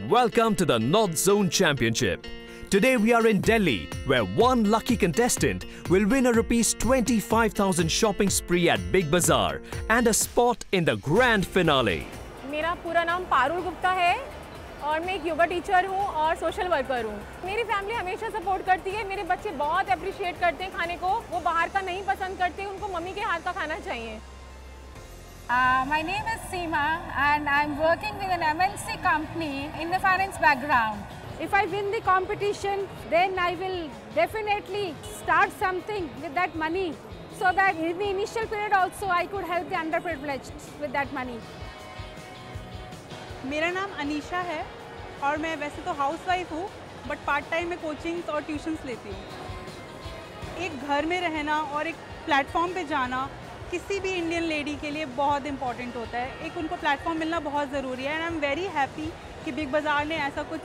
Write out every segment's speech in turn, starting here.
Welcome to the North Zone Championship. Today we are in Delhi, where one lucky contestant will win a rupees 25,000 shopping spree at Big Bazaar and a spot in the grand finale. मेरा पूरा नाम पारुल गुप्ता है और मैं एक yoga teacher हूँ और social worker हूँ मेरी फैमिली हमेशा सपोर्ट करती है मेरे बच्चे बहुत अप्रिशिएट करते हैं खाने को वो बाहर का नहीं पसंद करते उनको मम्मी के हाथ का खाना चाहिए Uh, my name is Seema and I'm working with an MNC company in the finance background. If I win the competition, then I will definitely start something with that money so that in the initial period also I could help the underprivileged with that money. मेरा नाम अनीशा है और मैं वैसे तो house wife हूँ but part time में coachings और ट्यूशन्स लेती हूँ एक घर में रहना और एक प्लेटफॉर्म पे जाना किसी भी इंडियन लेडी के लिए बहुत इंपॉर्टेंट होता है। एक उनको प्लेटफॉर्म मिलना बहुत ज़रूरी है and I am very happy कि बिग बाज़ार ने ऐसा कुछ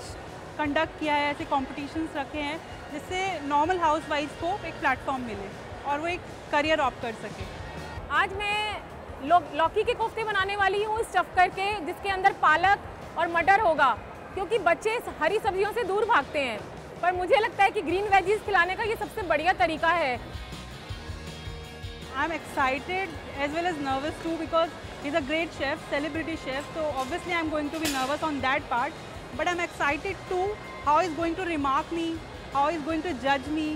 कंडक्ट किया है, ऐसे कॉम्पिटिशन्स रखे हैं, जिससे नॉर्मल हाउस को एक प्लेटफॉर्म मिले और वो एक करियर ऑप कर सके। आज मैं लौकी के कोफ्ते बनाने वाली हूँ स्टफ़ करके, जिसके अंदर पालक और मटर होगा, क्योंकि बच्चे हरी सब्जियों से दूर भागते हैं। पर मुझे लगता है कि ग्रीन वेजीज खिलाने का ये सबसे बढ़िया तरीका है। I am excited as well as nervous too because is a great chef celebrity chef तो obviously I am going to be nervous on that part but I am excited to how is going to remark me how is going to जज me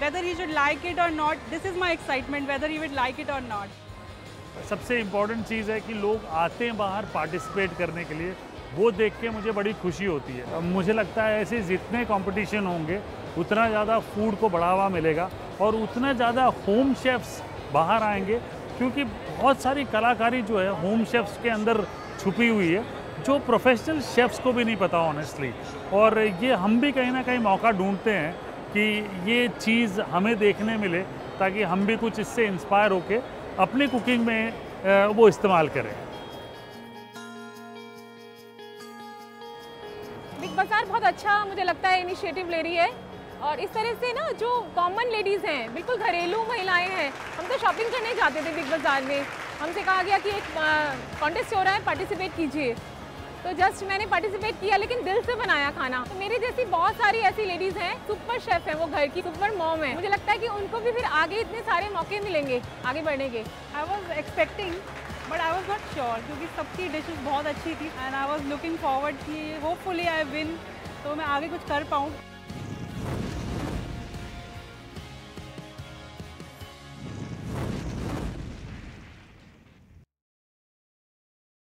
whether he should like it or not. This is my excitement, whether he would like it or not. सबसे important चीज़ है कि लोग आते हैं बाहर participate करने के लिए। वो देख के मुझे बड़ी खुशी होती है। मुझे लगता है ऐसे जितने कंपटीशन होंगे, उतना ज़्यादा फ़ूड को बढ़ावा मिलेगा और उतना ज़्यादा होम शेफ्स बाहर आएँगे, क्योंकि बहुत सारी कलाकारी जो है होम शेफ्स के अंदर छुपी हुई है, जो प्रोफेशनल शेफ्स को भी नहीं पता ऑनेस्टली और ये हम भी कहीं ना कहीं मौका ढूंढते हैं कि ये चीज़ हमें देखने मिले, ताकि हम भी कुछ इससे इंस्पायर होके अपनी कुकिंग में वो इस्तेमाल करें। बिग बाज़ार बहुत अच्छा मुझे लगता है इनिशिएटिव ले रही है। और इस तरह से ना जो कॉमन लेडीज़ हैं, बिल्कुल घरेलू महिलाएँ हैं, हम तो शॉपिंग करने जाते थे बिग बाज़ार में। हमसे कहा गया कि एक कॉन्टेस्ट हो रहा है पार्टिसिपेट कीजिए। तो जस्ट मैंने पार्टिसिपेट किया, लेकिन दिल से बनाया खाना। तो मेरी जैसी बहुत सारी ऐसी लेडीज़ हैं सुपर शेफ हैं वो घर की सुपर मॉम है। मुझे लगता है कि उनको भी फिर आगे इतने सारे मौके मिलेंगे, आगे बढ़ने के। I was expecting but I was not sure क्योंकि सबकी डिशेज बहुत अच्छी थी and I was looking forward कि होपफुली आई विन तो मैं आगे कुछ कर पाऊँ।